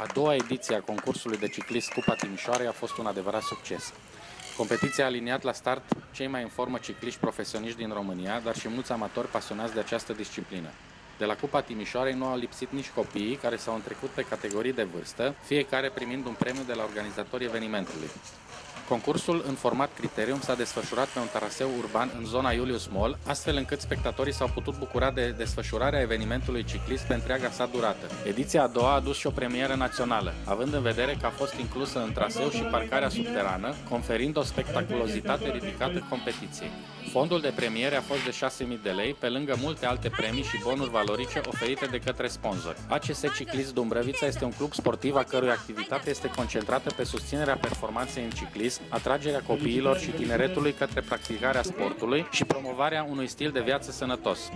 A doua ediție a concursului de ciclist Cupa Timișoarei a fost un adevărat succes. Competiția a aliniat la start cei mai în formă cicliști profesioniști din România, dar și mulți amatori pasionați de această disciplină. De la Cupa Timișoarei nu au lipsit nici copiii care s-au întrecut pe categorii de vârstă, fiecare primind un premiu de la organizatorii evenimentului. Concursul în format criterium s-a desfășurat pe un traseu urban în zona Julius Mall, astfel încât spectatorii s-au putut bucura de desfășurarea evenimentului ciclist pe întreaga sa durată. Ediția a doua a adus și o premieră națională, având în vedere că a fost inclusă în traseu și parcarea subterană, conferind o spectaculozitate ridicată competiției. Fondul de premiere a fost de 6.000 de lei, pe lângă multe alte premii și bonuri valorice oferite de către sponsori. ACS Ciclist Dumbrăvița este un club sportiv a cărui activitate este concentrată pe susținerea performanței în ciclism, atragerea copiilor și tineretului către practicarea sportului și promovarea unui stil de viață sănătos.